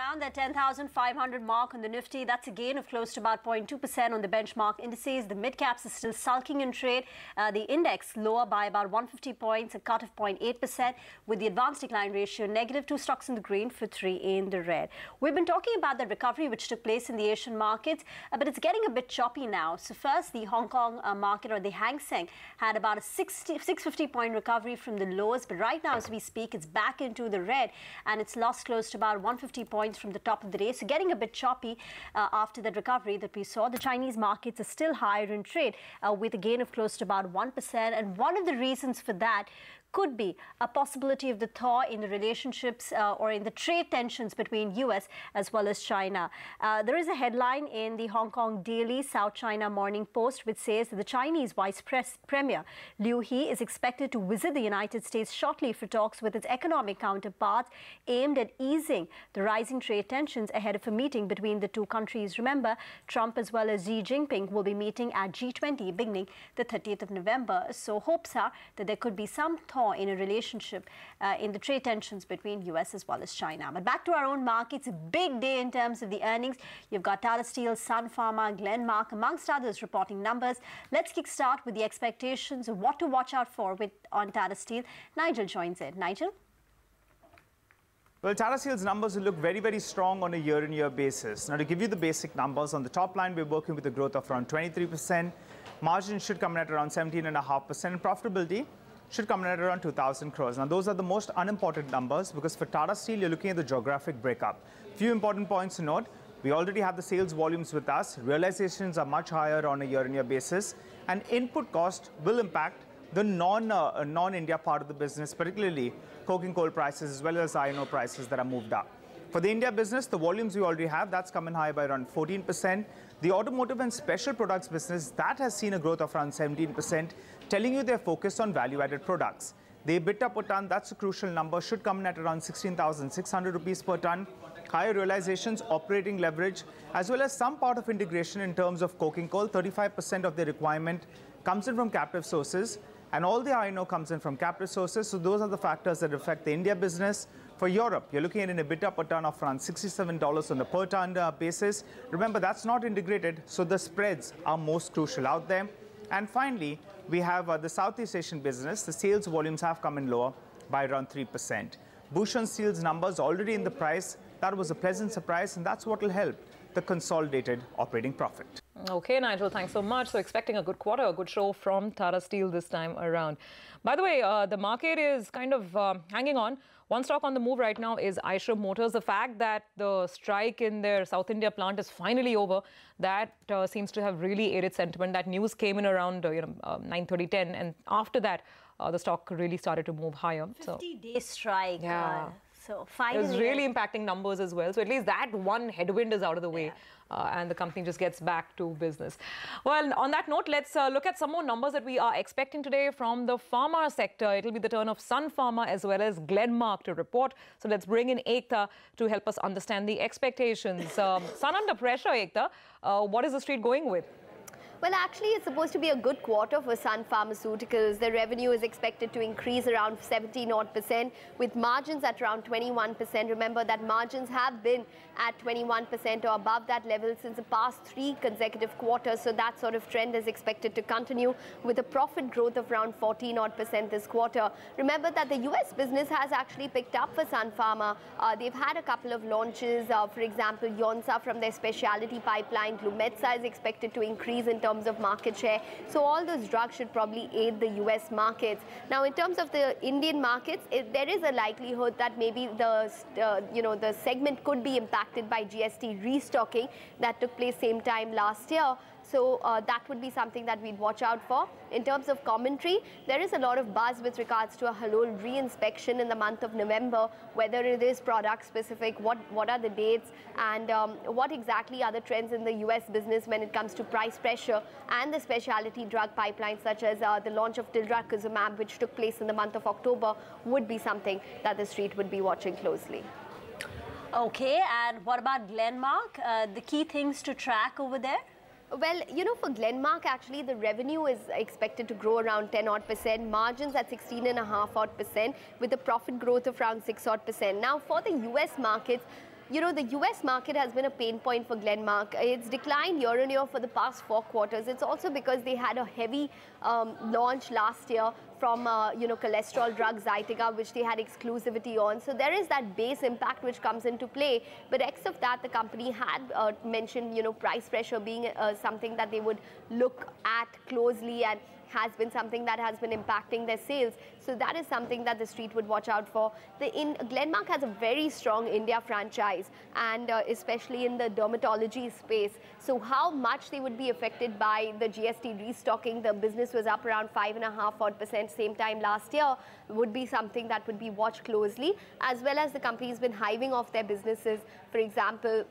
around the 10,500 mark on the Nifty. That's a gain of close to about 0.2% on the benchmark indices. The mid caps are still sulking in trade. Uh, the index lower by about 150 points, a cut of 0.8%, with the advanced decline ratio negative. Two stocks in the green for three in the red. We've been talking about the recovery which took place in the Asian markets, uh, but it's getting a bit choppy now. So, first, the Hong Kong uh, market or the Hang Seng had about a 60, 650 point recovery from the lows, but right now, as we speak, it's back into the red and it's lost close to about 150 points from the top of the day. So getting a bit choppy uh, after that recovery that we saw. The Chinese markets are still higher in trade uh, with a gain of close to about 1%. And one of the reasons for that could be a possibility of the thaw in the relationships uh, or in the trade tensions between US as well as China. Uh, there is a headline in the Hong Kong Daily South China Morning Post which says that the Chinese Vice Premier Liu He is expected to visit the United States shortly for talks with its economic counterparts aimed at easing the rising trade tensions ahead of a meeting between the two countries. Remember, Trump as well as Xi Jinping will be meeting at G20 beginning the 30th of November. So hopes are that there could be some thaw in a relationship uh, in the trade tensions between US as well as China. But back to our own markets, a big day in terms of the earnings. You've got Tata Steel, Sun Pharma, Glenmark, amongst others, reporting numbers. Let's kickstart with the expectations of what to watch out for with on Tata Steel. Nigel joins in. Nigel? Well, Tata Steel's numbers will look very, very strong on a year-on-year basis. Now, to give you the basic numbers, on the top line, we're working with a growth of around 23%. Margins should come in at around 17.5%. And profitability should come in at around 2,000 crores. Now, those are the most unimportant numbers because for Tata Steel, you're looking at the geographic breakup. Few important points to note. We already have the sales volumes with us. Realizations are much higher on a year-on-year basis. And input cost will impact the non, uh, non-India part of the business, particularly coking coal prices as well as iron ore prices that are moved up. For the India business, the volumes we already have, that's coming high by around 14%. The automotive and special products business, that has seen a growth of around 17%, telling you they're focused on value-added products. The EBITDA per ton, that's a crucial number, should come in at around 16,600 rupees per ton. Higher realizations, operating leverage, as well as some part of integration in terms of coking coal. 35% of the requirement comes in from captive sources, and all the iron ore comes in from captive sources. So those are the factors that affect the India business. For Europe, you're looking at an EBITDA per ton of around $67 on a per ton uh, basis. Remember, that's not integrated, so the spreads are most crucial out there. And finally, we have uh, the Southeast Asian business. The sales volumes have come in lower by around 3%. Bhushan Steel's numbers already in the price. That was a pleasant surprise, and that's what will help the consolidated operating profit. Okay, Nigel, thanks so much. So, expecting a good quarter, a good show from Tata Steel this time around. By the way, uh, the market is kind of uh, hanging on. One stock on the move right now is Eicher Motors. The fact that the strike in their South India plant is finally over, that uh, seems to have really aided sentiment. That news came in around uh, you know uh, 9:30, 10, and after that, uh, the stock really started to move higher. 50-day strike. Yeah. So finally, it was really impacting numbers as well. So at least that one headwind is out of the way, Yeah. uh, and the company just gets back to business. Well, on that note, let's uh, look at some more numbers that we are expecting today from the pharma sector. It'll be the turn of Sun Pharma as well as Glenmark to report. So let's bring in Ekta to help us understand the expectations. Um, Sun under pressure, Ekta. Uh, what is the street going with? Well, actually, it's supposed to be a good quarter for Sun Pharmaceuticals. The revenue is expected to increase around 17 odd percent, with margins at around 21 percent. Remember that margins have been at 21 percent or above that level since the past three consecutive quarters. So that sort of trend is expected to continue with a profit growth of around 14 odd percent this quarter. Remember that the US business has actually picked up for Sun Pharma. Uh, they've had a couple of launches. Uh, for example, Yonsa from their specialty pipeline. Glumetza is expected to increase in terms of market share. So all those drugs should probably aid the US markets. Now, in terms of the Indian markets, it, there is a likelihood that maybe the uh, you know the segment could be impacted by GST restocking that took place same time last year. So uh, that would be something that we'd watch out for. In terms of commentary, there is a lot of buzz with regards to a Halol re-inspection in the month of November, whether it is product specific, what, what are the dates, and um, what exactly are the trends in the US business when it comes to price pressure and the specialty drug pipeline, such as uh, the launch of Tildrakizumab, which took place in the month of October, would be something that the street would be watching closely. Okay, and what about Glenmark? Uh, the key things to track over there? Well, you know, for Glenmark, actually, the revenue is expected to grow around 10 odd percent, margins at 16 and a half odd percent, with a profit growth of around 6 odd percent. Now, for the US markets, you know, the US market has been a pain point for Glenmark. It's declined year on year for the past four quarters. It's also because they had a heavy um, launch last year from, uh, you know, cholesterol drug Zetia, which they had exclusivity on. So there is that base impact which comes into play. But ex of that, the company had uh, mentioned, you know, price pressure being uh, something that they would look at closely and has been something that has been impacting their sales. So that is something that the street would watch out for. The in Glenmark has a very strong India franchise, and uh, especially in the dermatology space. So how much they would be affected by the GST restocking? The business was up around five and a half odd percent same time last year. Would be something that would be watched closely, as well as the company's been hiving off their businesses. For example,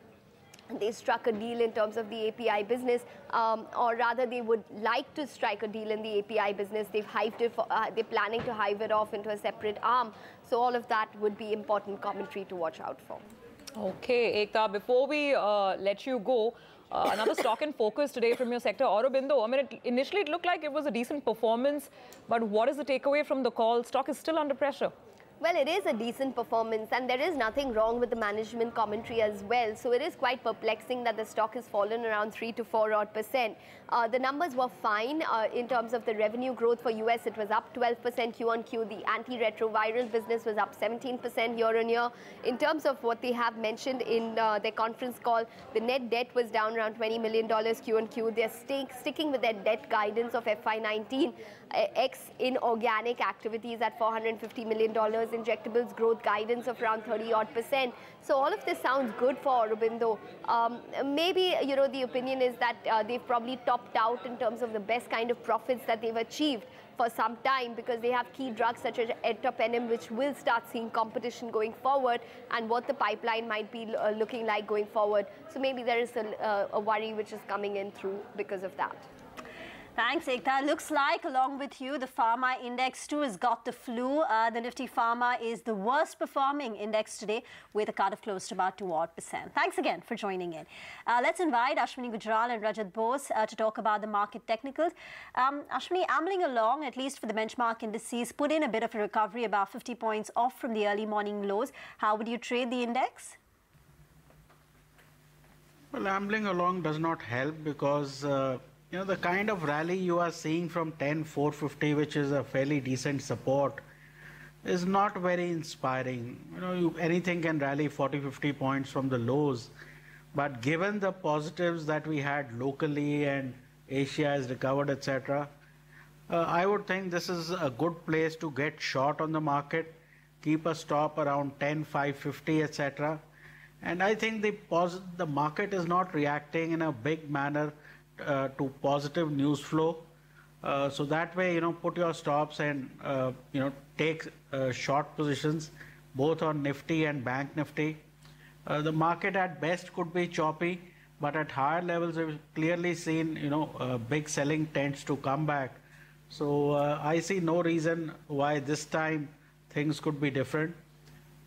they struck a deal in terms of the API business, um, or rather they would like to strike a deal in the API business. They've hived it, for, uh, they're planning to hive it off into a separate arm. So all of that would be important commentary to watch out for. Okay, Ekta, before we uh, let you go, uh, another stock in focus today from your sector, Aurobindo. I mean, it, initially it looked like it was a decent performance, but what is the takeaway from the call? Stock is still under pressure. Well, it is a decent performance and there is nothing wrong with the management commentary as well. So it is quite perplexing that the stock has fallen around 3 to 4 odd percent. Uh, the numbers were fine uh, in terms of the revenue growth for US. It was up 12% Q on Q. The antiretroviral business was up 17% year on year. In terms of what they have mentioned in uh, their conference call, the net debt was down around $20 million Q on Q. They're sticking with their debt guidance of FY19. X in organic activities at $450 million, injectables growth guidance of around 30 odd percent. So all of this sounds good for Aurobindo. Um, maybe, you know, the opinion is that uh, they've probably topped out in terms of the best kind of profits that they've achieved for some time because they have key drugs such as ertapenem which will start seeing competition going forward and what the pipeline might be uh, looking like going forward. So maybe there is a, uh, a worry which is coming in through because of that. Thanks, Ekta. Looks like, along with you, the pharma index too has got the flu. Uh, the Nifty Pharma is the worst performing index today with a cut of close to about 2 odd percent. Thanks again for joining in. Uh, let's invite Ashwini Gujral and Rajat Bose uh, to talk about the market technicals. Um, Ashwini, ambling along, at least for the benchmark indices, put in a bit of a recovery, about 50 points off from the early morning lows. How would you trade the index? Well, ambling along does not help because uh, you know, the kind of rally you are seeing from 10 450, which is a fairly decent support, is not very inspiring. You know, you, anything can rally 40 50 points from the lows. But given the positives that we had locally and Asia has recovered, etc., uh, I would think this is a good place to get short on the market, keep a stop around 10 550, etc. And I think the, the market is not reacting in a big manner to positive news flow. Uh, so that way, you know, put your stops and, uh, you know, take short positions both on Nifty and Bank Nifty. the market at best could be choppy, but at higher levels, we've clearly seen, you know, big selling tends to come back. So uh, I see no reason why this time things could be different.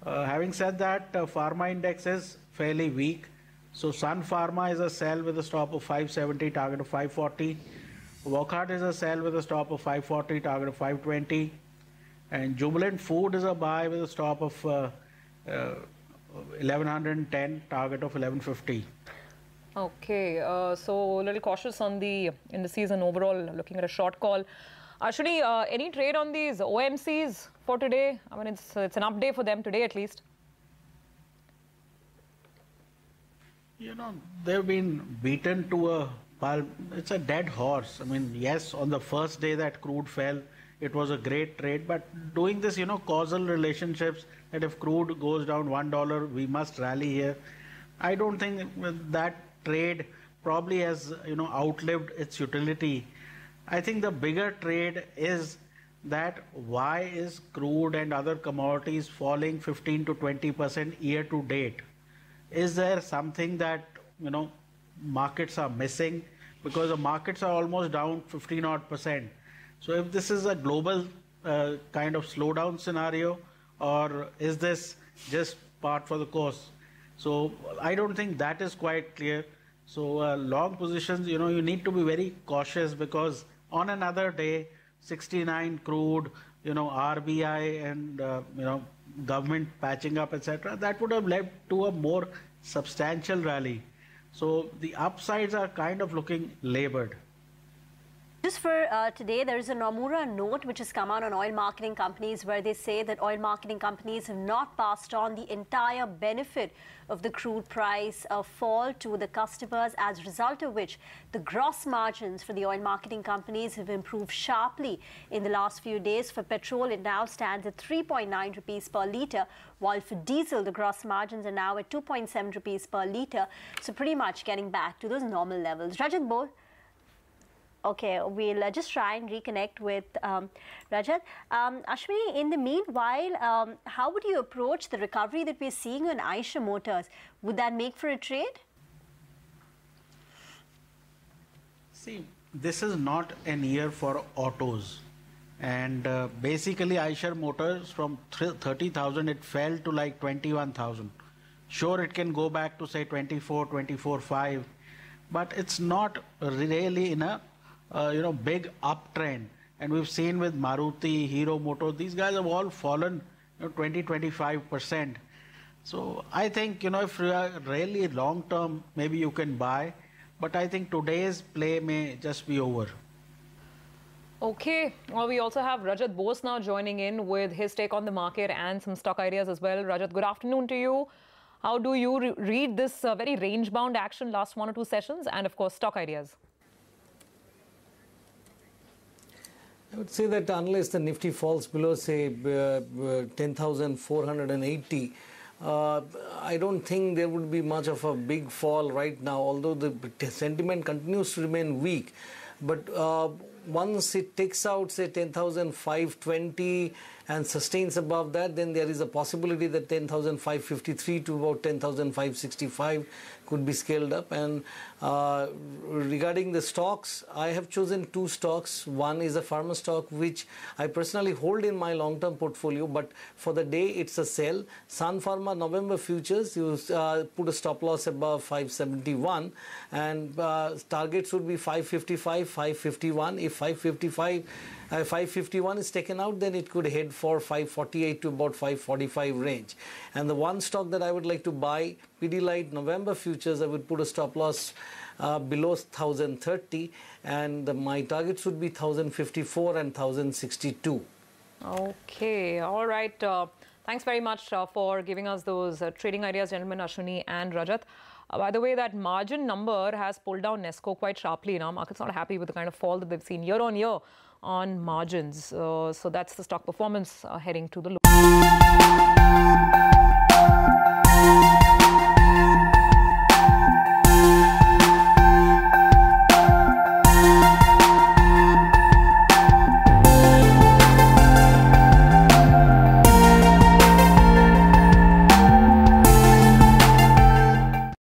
Uh, having said that, uh, pharma index is fairly weak. So Sun Pharma is a sell with a stop of 570, target of 540. Wockhardt is a sell with a stop of 540, target of 520. And Jubilant Food is a buy with a stop of uh, uh, 1110, target of 1150. Okay, uh, so a little cautious on the in the season overall, looking at a short call. Actually, uh, any trade on these OMCs for today? I mean, it's it's an up day for them today at least. You know, they've been beaten to a pulp. It's a dead horse. I mean, yes, on the first day that crude fell, it was a great trade. But doing this, you know, causal relationships that if crude goes down one dollar, we must rally here. I don't think that trade probably has, you know, outlived its utility. I think the bigger trade is that why is crude and other commodities falling 15 to 20 percent year to date? Is there something that you know markets are missing? Because the markets are almost down 15 odd percent. So if this is a global uh, kind of slowdown scenario or is this just part for the course? So i don't think that is quite clear. So uh, long positions you know you need to be very cautious because on another day 69 crude you know rbi and uh, you know government patching up, etc., that would have led to a more substantial rally. So the upsides are kind of looking labored. Just for uh, today, there is a Nomura note which has come out on oil marketing companies where they say that oil marketing companies have not passed on the entire benefit of the crude price uh, fall to the customers, as a result of which the gross margins for the oil marketing companies have improved sharply in the last few days. For petrol, it now stands at 3.9 rupees per litre, while for diesel, the gross margins are now at 2.7 rupees per litre. So pretty much getting back to those normal levels. Rajat Bose. Okay, we'll uh, just try and reconnect with um, Rajat. Um, Ashwini, in the meanwhile, um, how would you approach the recovery that we're seeing on Eicher Motors? Would that make for a trade? See, this is not an year for autos. And uh, basically, Eicher Motors from 30,000, it fell to like 21,000. Sure, it can go back to say 24, 24, 5, but it's not really in a uh, you know, big uptrend. And we've seen with Maruti, Hero Moto, these guys have all fallen you know, 20, 25%. So I think, you know, if you are really long term, maybe you can buy. But I think today's play may just be over. Okay. Well, we also have Rajat Bose now joining in with his take on the market and some stock ideas as well. Rajat, good afternoon to you. How do you re read this uh, very range bound action last one or two sessions and, of course, stock ideas? I would say that unless the Nifty falls below, say, uh, uh, 10,480, uh, I don't think there would be much of a big fall right now, although the sentiment continues to remain weak. But uh, once it takes out, say, 10,520 and sustains above that, then there is a possibility that 10,553 to about 10,565 could be scaled up. And uh, regarding the stocks, I have chosen two stocks. One is a pharma stock, which I personally hold in my long-term portfolio, but for the day it's a sell. Sun Pharma November futures, you uh, put a stop loss above 571, and uh, targets would be 555, 551. If 555 uh, 551 is taken out, then it could head for 548 to about 545 range. And the one stock that I would like to buy, Pidilite November futures, I would put a stop loss uh, below 1030 and the, my targets would be 1054 and 1062. Okay, all right. Uh, thanks very much uh, for giving us those uh, trading ideas, gentlemen, Ashwini and Rajat. Uh, by the way, that margin number has pulled down Nesco quite sharply now. Market's not happy with the kind of fall that they've seen year on year on margins. Uh, so that's the stock performance uh, heading to the low.